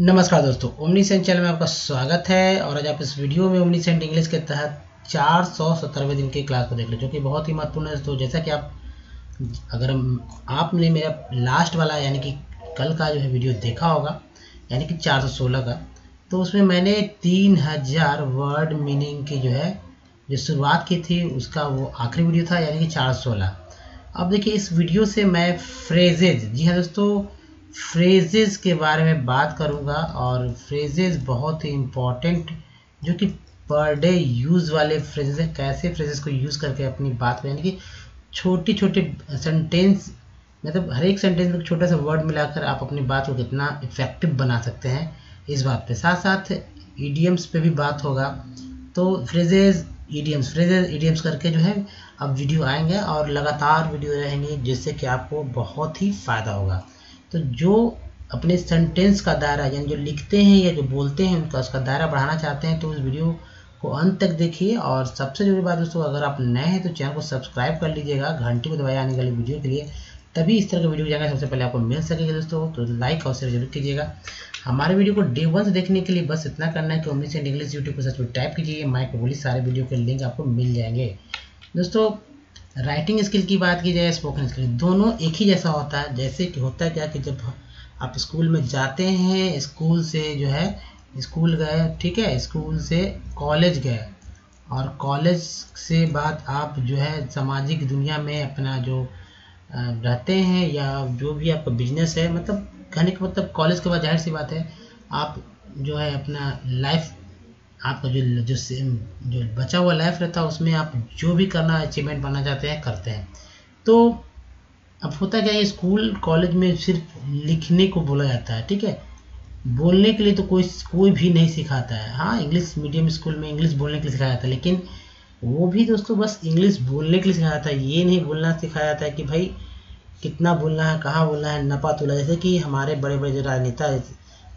नमस्कार दोस्तों, omni Saint channel में आपका स्वागत है और आज आप इस वीडियो में ओमनी सेंट इंग्लिश के तहत चार सौ सत्तरवें दिन की क्लास को देख लो, जो कि बहुत ही महत्वपूर्ण है। दोस्तों जैसा कि आप, अगर आपने मेरा लास्ट वाला, यानी कि कल का जो है वीडियो देखा होगा, यानी कि चार सौ सोलह का तो उसमें मैंने तीन हज़ार वर्ड मीनिंग की जो है, जो शुरुआत की थी, उसका वो आखिरी वीडियो था, यानी कि चार सौ सोलह। अब देखिए, इस वीडियो से मैं फ्रेजेज जी हाँ दोस्तों फ्रेजेस के बारे में बात करूँगा और फ्रेजेस बहुत ही इंपॉर्टेंट जो कि पर डे यूज़ वाले फ्रेजेस हैं। कैसे फ्रेजेस को यूज़ करके अपनी बात को यानी कि छोटी छोटी सेंटेंस मतलब हर एक सेंटेंस में छोटा सा वर्ड मिलाकर आप अपनी बात को कितना इफ़ेक्टिव बना सकते हैं इस बात पे। साथ साथ ईडियम्स पे भी बात होगा। तो फ्रेजेस ईडियम्स फ्रेजेस ईडियम्स करके जो है, अब वीडियो आएँगे और लगातार वीडियो रहेंगे जिससे कि आपको बहुत ही फ़ायदा होगा। तो जो अपने सेंटेंस का दायरा, यानी जो लिखते हैं या जो बोलते हैं, उनका उसका दायरा बढ़ाना चाहते हैं तो उस वीडियो को अंत तक देखिए। और सबसे ज़रूरी बात दोस्तों, अगर आप नए हैं तो चैनल को सब्सक्राइब कर लीजिएगा, घंटी को दबाए आने वाली वीडियो के लिए, तभी इस तरह का वीडियो जाएगा सबसे पहले आपको मिल सकेगा दोस्तों। तो लाइक और शेयर ज़रूर कीजिएगा। हमारे वीडियो को डे वन से देखने के लिए बस इतना करना है कि उम्मीद से इंग्लिश यूट्यूब पर सच में टाइप कीजिए। माइक बोली, सारे वीडियो के लिंक आपको मिल जाएँगे। दोस्तों राइटिंग स्किल की बात की जाए स्पोकन स्किल दोनों एक ही जैसा होता है। जैसे कि होता है क्या कि जब आप स्कूल में जाते हैं स्कूल से जो है स्कूल गए, ठीक है स्कूल से कॉलेज गए और कॉलेज से बाद आप जो है सामाजिक दुनिया में अपना जो रहते हैं या जो भी आपका बिज़नेस है मतलब कहने का मतलब कॉलेज के बाद ज़ाहिर सी बात है, आप जो है अपना लाइफ आपका जो जो जो बचा हुआ लाइफ रहता है, उसमें आप जो भी करना अचीवमेंट बनना चाहते हैं, करते हैं। तो अब होता क्या है स्कूल कॉलेज में सिर्फ़ लिखने को बोला जाता है, ठीक है? बोलने के लिए तो कोई कोई भी नहीं सिखाता है। हाँ इंग्लिश मीडियम स्कूल में इंग्लिश बोलने के लिए सिखाया जाता है, लेकिन वो भी दोस्तों बस इंग्लिश बोलने के लिए सिखाया जाता है। ये नहीं बोलना सिखाया जाता है कि भाई, कितना बोलना है, कहाँ बोलना है, नपा तुला। जैसे कि हमारे बड़े बड़े जो राजनेता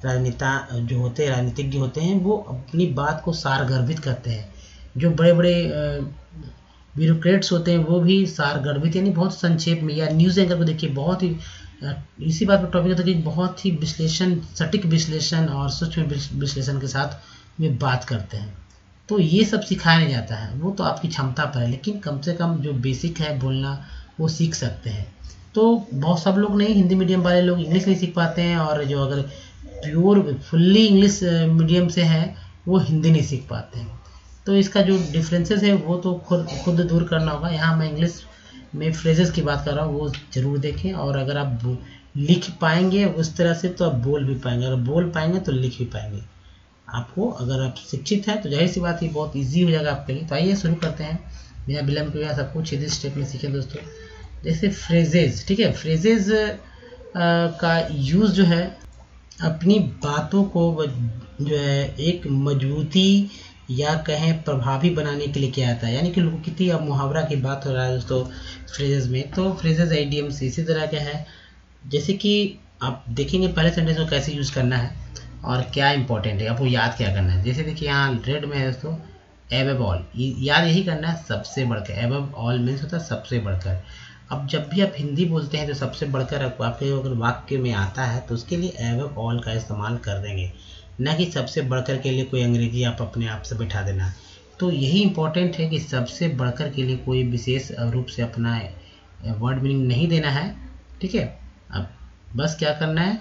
राजनेता, जो होते हैं राजनीतिज्ञ होते हैं, वो अपनी बात को सारगर्भित करते हैं। जो बड़े बड़े ब्यूरोक्रेट्स होते हैं, वो भी सारगर्भित, यानी बहुत संक्षेप में, या न्यूज़ एंकर को देखिए, बहुत ही इसी बात पर टॉपिक होता है कि बहुत ही विश्लेषण, सटीक विश्लेषण और सूक्ष्म विश्लेषण के साथ वे बात करते हैं। तो ये सब सिखाया नहीं जाता है। वो तो आपकी क्षमता पर है, लेकिन कम से कम जो बेसिक है बोलना, वो सीख सकते हैं। तो बहुत सब लोग नहीं, हिंदी मीडियम वाले लोग इंग्लिश नहीं सीख पाते हैं, और जो अगर प्योर फुल्ली इंग्लिश मीडियम से है, वो हिंदी नहीं सीख पाते हैं। तो इसका जो डिफरेंसेस है, वो तो खुद खुद दूर करना होगा। यहाँ मैं इंग्लिश में फ्रेजेस की बात कर रहा हूँ, वो ज़रूर देखें। और अगर आप लिख पाएँगे, उस तरह से तो आप बोल भी पाएँगे। अगर बोल पाएँगे तो लिख भी पाएँगे। आपको अगर आप शिक्षित हैं तो ज़ाहिर सी बात ये बहुत ईजी हो जाएगा आपके लिए। तो आइए शुरू करते हैं। बिना विलम्ब के सब कुछ इसी स्टेप में सीखें दोस्तों। जैसे फ्रेजेज ठीक है? फ्रेजेज का यूज़ जो है अपनी बातों को जो है, एक मजबूती या कहें प्रभावी बनाने के लिए किया जाता है। यानी कि लोकगीति अब मुहावरा की बात हो रहा है दोस्तों फ्रेजेस में तो फ्रेजेस आइडियम्स इसी तरह के हैं। जैसे कि आप देखेंगे, पहले सेंटेंस को कैसे यूज़ करना है और क्या इंपॉर्टेंट है, आपको याद क्या करना है। जैसे देखिए, यहाँ रेड में है दोस्तों एब ऑल याद यही करना है, सबसे बढ़कर एब ऑल मीन्स होता है सबसे बढ़कर। अब जब भी आप हिंदी बोलते हैं तो सबसे बढ़कर आपके अगर वाक्य में आता है तो उसके लिए एव ऑल का इस्तेमाल कर देंगे। न कि सबसे बढ़कर के लिए कोई अंग्रेज़ी आप अपने आप से बैठा देना। तो यही इम्पोर्टेंट है कि सबसे बढ़कर के लिए कोई विशेष रूप से अपना वर्ड मीनिंग नहीं देना है, ठीक है? अब बस क्या करना है?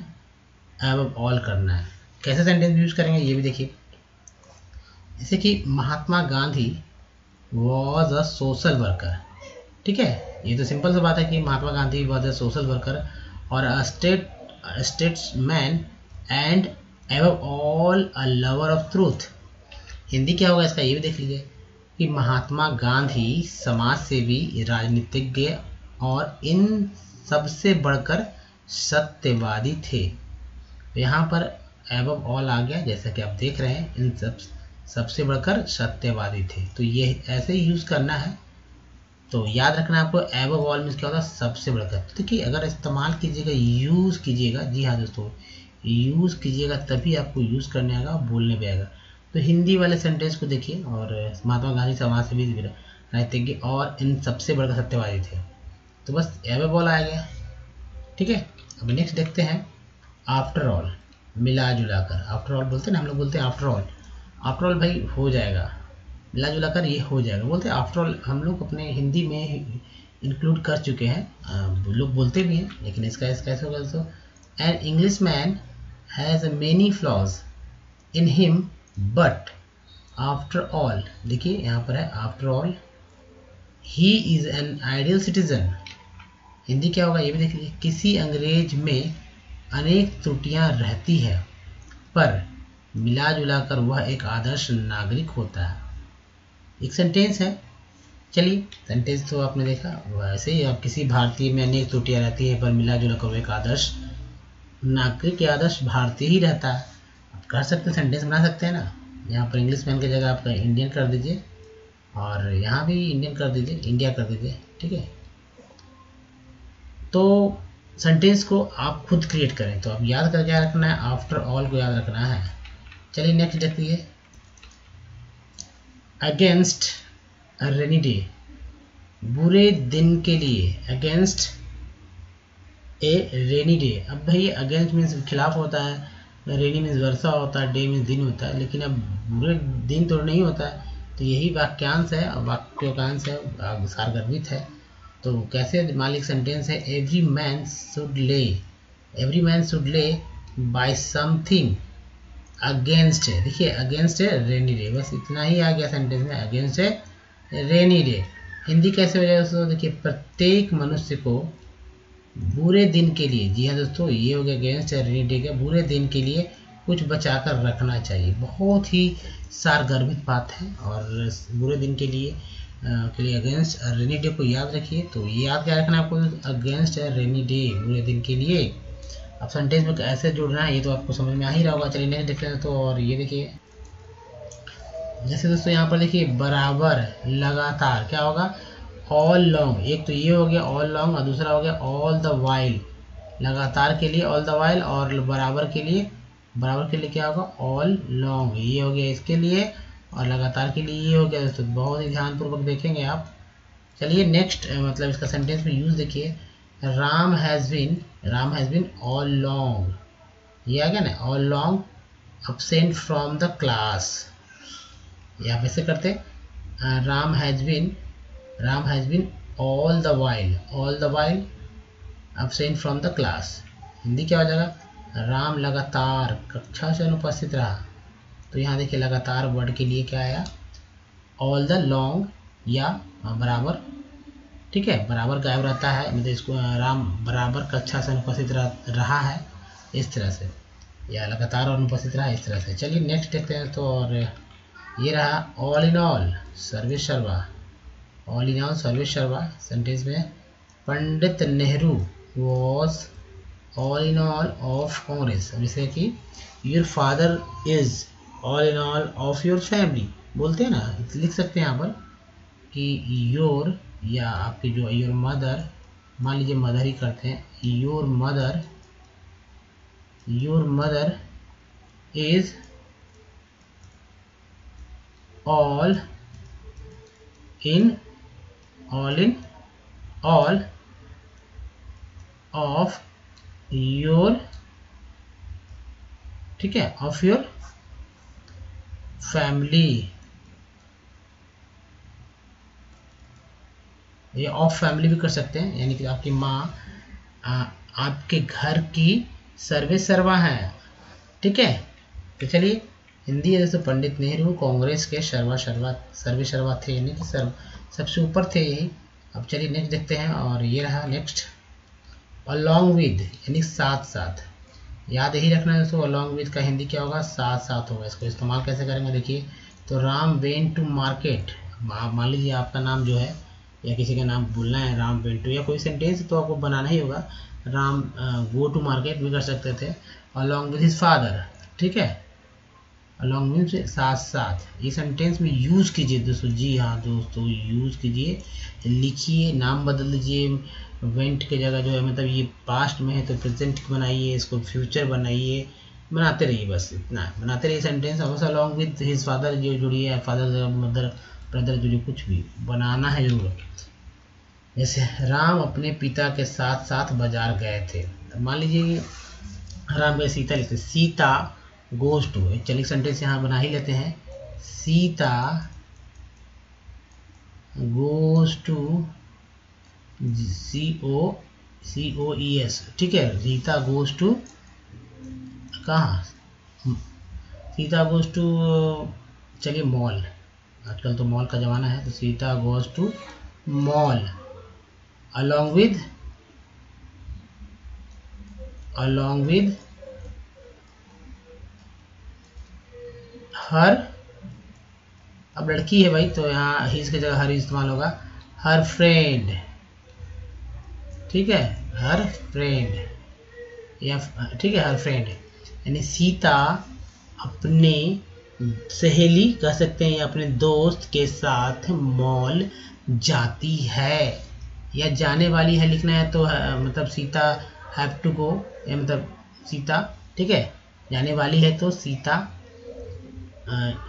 एव ऑल करना है। कैसे सेंटेंस यूज़ करेंगे ये भी देखिए। जैसे कि Mahatma Gandhi was a social worker ठीक है? ये तो सिंपल सा बात है कि Mahatma Gandhi was a social worker और state statesman and above all a lover of truth Hindi क्या होगा इसका? ये भी देख लीजिए कि महात्मा गांधी समाज सेवी, राजनीतिज्ञ और इन सबसे बढ़कर सत्यवादी थे। तो यहाँ पर एव ऑल आ गया, जैसा कि आप देख रहे हैं, इन सब, सबसे बढ़कर सत्यवादी थे। तो ये ऐसे ही यूज़ करना है। तो याद रखना आपको एव वॉल मीन्स क्या होता है? सबसे बढ़कर देखिए, अगर इस्तेमाल कीजिएगा यूज़ कीजिएगा, जी हाँ दोस्तों यूज़ कीजिएगा, तभी आपको यूज़ करने आएगा बोलने पे आएगा। तो हिंदी वाले सेंटेंस को देखिए, और महात्मा गांधी समाज से भी राजनीतिज्ञ और इन सबसे बढ़कर सत्यवादी थे। तो बस एव वॉल आ गया। ठीक है? अब नेक्स्ट देखते हैं आफ्टर ऑल मिला जुला कर। आफ्टर ऑल बोलते हैं ना, हम लोग बोलते हैं आफ्टर ऑल आफ्टर ऑल भाई हो जाएगा। मिला जुला कर ये हो जाएगा। बोलते हैं आफ्टर ऑल हम लोग अपने हिंदी में इंक्लूड कर चुके हैं। लोग बोलते भी हैं, लेकिन इसका इसका कैसे होगा दोस्तों an English man has many flaws in him but after all देखिए यहाँ पर है after all he is an ideal citizen Hindi क्या होगा, ये भी देख लीजिए, किसी अंग्रेज़ में अनेक त्रुटियाँ रहती है, पर मिला जुला कर वह एक आदर्श नागरिक होता है। एक सेंटेंस है। चलिए सेंटेंस तो आपने देखा, वैसे ही आप किसी भारतीय में अनेक त्रुटियाँ रहती है, पर मिला जुला कर एक आदर्श। नागरिक या आदर्श भारतीय ही रहता है। आप कर सकते हैं सेंटेंस बना सकते हैं ना। यहाँ पर इंग्लिश मैन की जगह आपका इंडियन कर दीजिए। और यहाँ भी इंडियन कर दीजिए इंडिया कर दीजिए, ठीक है? तो सेंटेंस को आप खुद क्रिएट करें। तो आप याद कर क्या रखना है आफ्टर ऑल को याद रखना है। चलिए नेक्स्ट देखिए अगेंस्ट रेनी डे बुरे दिन के लिए अगेंस्ट ए रेनी डे अब भाई अगेंस्ट मीन्स खिलाफ होता है रेनी मीन्स वर्षा होता है डे मीन्स दिन होता है, लेकिन अब बुरे दिन तो नहीं होता तो यही वाक्यांश है, और वाक्यांश है सारगर्भित है। तो कैसे मालिक सेंटेंस है every man should lay every man should lay by something against है। देखिए, अगेंस्ट है रेनी डे बस इतना ही आ गया सेंटेंस में, अगेंस्ट है रेनी डे हिंदी कैसे हो जाएगा दोस्तों? देखिए, प्रत्येक मनुष्य को बुरे दिन के लिए, जी हाँ दोस्तों, ये हो गया अगेंस्ट है रेनी डे के बुरे दिन के लिए कुछ बचा कर रखना चाहिए। बहुत ही सारगर्भित बात है और बुरे दिन के लिए के लिए अगेंस्ट रेनी डे को याद रखिए। तो ये याद क्या रखना है आपको अगेंस्ट है रेनी डे बुरे दिन के लिए। अब सेंटेंस में कैसे जुड़ना है, ये तो आपको समझ में आ ही रहा होगा, चलिए नेक्स्ट देखते हैं तो और ये देखिए। जैसे दोस्तों यहाँ पर देखिए, बराबर लगातार, क्या होगा? ऑल लॉन्ग एक तो ये हो गया ऑल लॉन्ग और दूसरा हो गया ऑल द वाइल लगातार के लिए ऑल द वाइल और बराबर के लिए, बराबर के लिए क्या होगा? ऑल लॉन्ग ये हो गया इसके लिए, और लगातार के लिए ये हो गया दोस्तों। बहुत ही ध्यानपूर्वक देखेंगे आप। चलिए नेक्स्ट मतलब इसका सेंटेंस में यूज़ देखिए। Ram has been Ram has been all long ये आ गया ना all long absent from the class ये आप ऐसे करते Ram has been Ram has been all the while all the while absent from the class Hindi क्या हो जाएगा? राम लगातार कक्षा से अनुपस्थित रहा। तो यहाँ देखिए लगातार वर्ड के लिए क्या आया? ऑल द लॉन्ग या बराबर ठीक है? बराबर गायब रहता है मतलब इसको राम बराबर कक्षा से अनुपस्थित रहा है, इस तरह से। या लगातार अनुपस्थित रहा इस तरह से। चलिए नेक्स्ट देखते हैं तो और ये रहा all in all service Sharma. All in all service Sharma sentence में Pandit Nehru was all in all of Congress. जैसे कि your father is all in all of your family बोलते हैं ना, लिख सकते हैं यहाँ पर कि योर या आपकी जो योर मदर मान लीजिए मदर ही करते हैं your mother your mother is all in all in all of your ठीक है ऑफ़ योर फैमिली ये ऑफ़ फैमिली भी कर सकते हैं, यानी कि आपकी माँ आपके घर की सर्वे सर्वा है। ठीक है? तो चलिए, हिंदी है जैसे पंडित नेहरू, कांग्रेस के शर्वा शर्वा सर्वे शर्वा थे, यानी कि सर्व सबसे ऊपर थे यही अब चलिए नेक्स्ट देखते हैं, और ये रहा नेक्स्ट अलॉन्ग विद यानी साथ साथ याद यही रखना है दोस्तों अलॉन्ग विद का हिंदी क्या होगा? साथ साथ होगा। इसको इस्तेमाल कैसे करेंगे? देखिए तो राम वेन टू मार्केट मान लीजिए आपका नाम जो है या किसी का नाम बोलना है, राम पेंटू, या कोई सेंटेंस तो आपको बनाना ही होगा। राम गो टू मार्केट भी कर सकते थे अलॉन्ग विद हिज फादर ठीक है? अलॉन्ग विद साथ साथ। ये सेंटेंस में यूज़ कीजिए दोस्तों, जी हाँ दोस्तों यूज़ कीजिए, लिखिए, नाम बदल दीजिए वेंट की जगह जो है मतलब ये पास्ट में है तो प्रेजेंट बनाइए, इसको फ्यूचर बनाइए, बनाते रहिए बस इतना। बनाते रहिए सेंटेंस हमेशा अलॉन्ग विद हिज फादर जो जुड़ी है फादर मदर ब्रदर जो कुछ भी बनाना है ज़रूर। जैसे राम अपने पिता के साथ साथ बाज़ार गए थे। मान लीजिए राम पे सीता लिखते सीता गोज टू चलिए सेंटेंस यहाँ बना ही लेते हैं। Sita goes to C O C O E S ठीक है, सीता गोज टू कहाँ? सीता गोज टू चलिए मॉल आजकल तो मॉल का ज़माना है तो Sita goes to mall, along with along with her अब लड़की है भाई तो यहाँ हिज की जगह हर इस्तेमाल होगा हर फ्रेंड ठीक है हर फ्रेंड या, ठीक है हर फ्रेंड यानी सीता अपने सहेली कह सकते हैं अपने दोस्त के साथ मॉल जाती है। या जाने वाली है लिखना है तो है, मतलब सीता हैव टू गो या मतलब सीता ठीक है? जाने वाली है तो सीता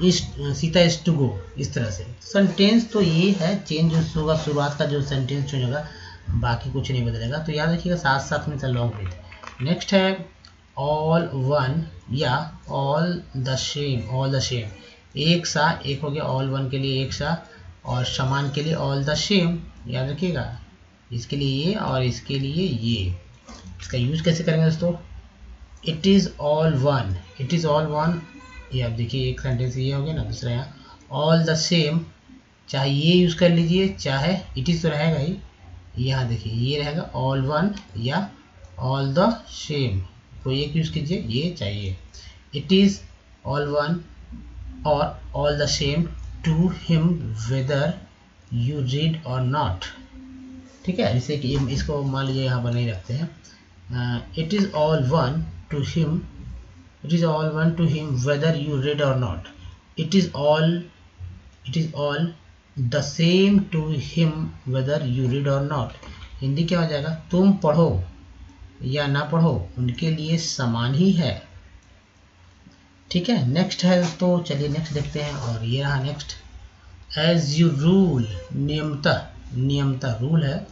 इस सीता इज़ टू गो इस तरह से। सेंटेंस तो ये है चेंज होगा शुरुआत का जो सेंटेंस चेंज होगा बाकी कुछ नहीं बदलेगा। तो याद रखिएगा साथ साथ में लॉन्ग विथ नेक्स्ट है ऑल वन या all the same all the same एक सा, एक हो गया ऑल वन के लिए एक सा, और समान के लिए ऑल द सेम याद रखिएगा। इसके लिए ये और इसके लिए ये। इसका यूज़ कैसे करेंगे दोस्तों? It is all one it is all one ये आप देखिए, एक सेंटेंस ये हो गया ना, दूसरा यहाँ। ऑल द सेम चाहे ये यूज़ कर लीजिए, चाहे इट इज़ तो रहेगा ही। यहाँ देखिए, ये रहेगा ऑल वन या ऑल द सेम कोई एक यूज़ कीजिए, ये चाहिए। इट इज़ ऑल वन और all the same to him whether you read और नॉट ठीक है? जैसे कि इसको मान लीजिए यहाँ पर नहीं रखते हैं। It is all one to him it is all one to him whether you read और not it is all it is all the same to him whether you read और नॉट हिंदी क्या हो जाएगा? तुम पढ़ो। या ना पढ़ो, उनके लिए समान ही है। ठीक है नेक्स्ट है तो चलिए नेक्स्ट देखते हैं, और ये रहा नेक्स्ट एज यू रूल नियमतः। नियमतः रूल है।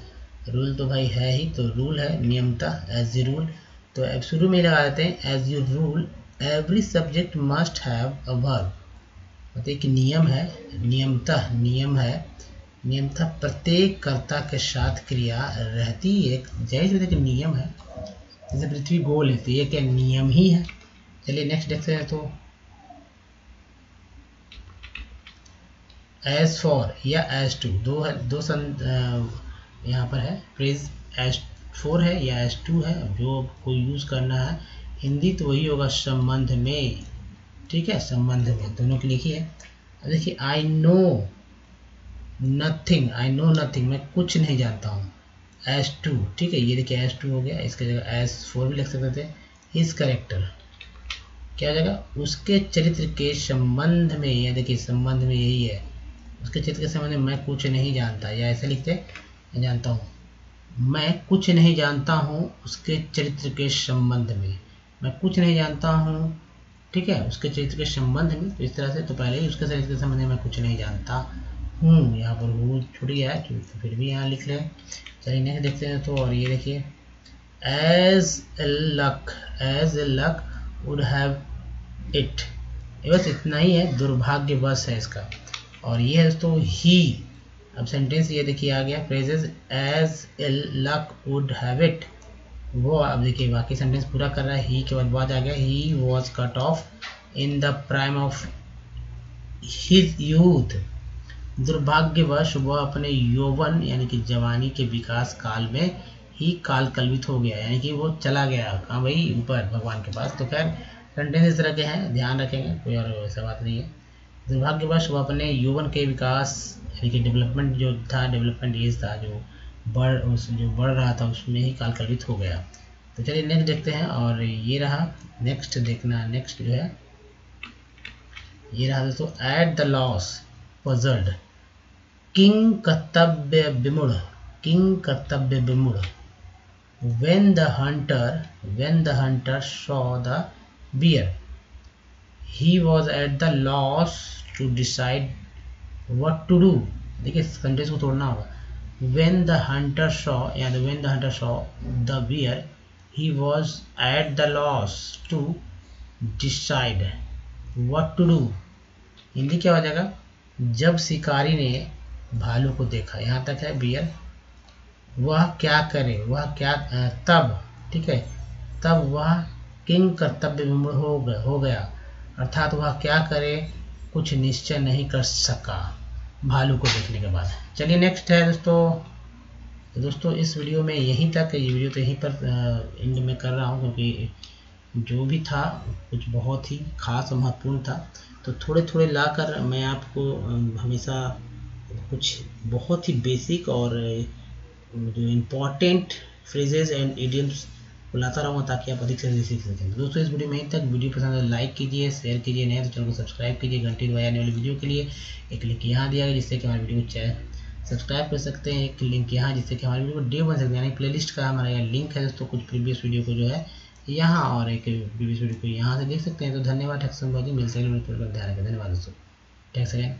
रूल तो भाई है ही तो रूल है नियमता एज यू रूल तो अब शुरू में लगा देते हैं as a rule every subject must have a verb मतलब एक नियम है, नियमता, नियम है। नियमता प्रत्येक कर्ता के साथ क्रिया रहती एक जैसे एक नियम है। जैसे पृथ्वी गोल है तो ये क्या नियम ही है? चलिए नेक्स्ट देखते हैं तो। एज फॉर या एज टू दो है, दो सन यहाँ पर है प्रेज एस फोर है या एस टू है, जो कोई यूज़ करना है, हिंदी तो वही होगा संबंध में। ठीक है, संबंध में, दोनों की लिखी है। देखिए I know nothing I know nothing मैं कुछ नहीं जानता हूँ। एस टू ठीक है? ये देखिए एस टू हो गया, इसके जगह एस फोर भी लिख सकते थे। हिज करेक्टर क्या हो जाएगा उसके चरित्र के संबंध में, या देखिए, संबंध में यही है। उसके चरित्र के संबंध में मैं कुछ नहीं जानता, या ऐसे लिखते जानता हूँ। मैं कुछ नहीं जानता हूँ उसके चरित्र के संबंध में। मैं कुछ नहीं जानता हूँ, ठीक है? उसके चरित्र के संबंध में तो इस तरह से तो पहले ही उसके चरित्र के संबंध में मैं कुछ नहीं जानता। यहाँ पर वो छुट गया है तो फिर भी यहाँ लिख लें। चलिए नेक्स्ट देखते हैं तो और ये देखिए as a luck as a luck would have it बस इतना ही है दुर्भाग्य बस है इसका। और ये है दोस्तों ही अब सेंटेंस ये देखिए आ गया phrases as ill luck would have it वो अब देखिए, बाकी सेंटेंस पूरा कर रहा है ही के बाद बाद आ गया। He was cut off in the prime of his youth दुर्भाग्यवश वह अपने यौवन, यानी कि जवानी के विकास काल में ही काल कलवित हो गया, यानी कि वो चला गया। हाँ भाई ऊपर भगवान के पास। तो खैर सेंटेंस इस तरह के हैं, ध्यान रखेंगे, कोई और ऐसा बात नहीं है। दुर्भाग्यवश वह अपने यौवन के विकास, यानी कि डेवलपमेंट जो था डेवलपमेंट एज था, जो बढ़, उस, जो बढ़ रहा था, उसमें ही काल कल्पित हो गया। तो चलिए नेक्स्ट देखते हैं, और ये रहा नेक्स्ट देखना नेक्स्ट जो है, ये रहा दोस्तों at the loss puzzled king कर्तव्य विमुण किंग कर्तव्य विमुण when the hunter when the hunter saw the bear he was at the loss to decide what to do देखिए सेंटेंस को तोड़ना होगा। वेन द हंटर सॉ या when the hunter saw the bear he was at the loss to decide what to do Hindi क्या हो जाएगा? जब शिकारी ने भालू को देखा। यहाँ तक है बियर वह क्या करे? वह क्या तब, ठीक है? तब वह किंग कर्तव्य हो गया हो गया। अर्थात वह क्या करे? कुछ निश्चय नहीं कर सका। भालू को देखने के बाद। चलिए नेक्स्ट है दोस्तों। दोस्तों, इस वीडियो में यहीं तक, ये वीडियो तो यहीं पर एंड में कर रहा हूँ क्योंकि जो भी था, कुछ बहुत ही खास और महत्वपूर्ण था। तो थोड़े थोड़े लाकर मैं आपको हमेशा कुछ बहुत ही बेसिक और जो इम्पोर्टेंट फ्रेजेज एंड इडियम्स बुलाता रहूँगा ताकि आप अधिक से अधिक सीख सकें। तो दोस्तों, इस वीडियो में यहीं तक। वीडियो पसंद है लाइक कीजिए शेयर कीजिए, नए तो चैनल को सब्सक्राइब कीजिए घंटी दबाई आने वाली वीडियो के लिए। एक लिंक यहाँ दिया गया जिससे कि हमारे वीडियो को सब्सक्राइब कर सकते हैं। एक लिंक यहाँ जिससे कि हमारे वीडियो को डे बन सकते हैं यानी प्लेलिस्ट का हमारा यहाँ लिंक है दोस्तों। कुछ प्रीवियस वीडियो को जो है यहाँ और एक प्रीवियस वीडियो को यहाँ से देख सकते हैं। तो धन्यवाद ठक्सन भाजी मिल सके ध्यान रखें धन्यवाद दोस्तों। अगेन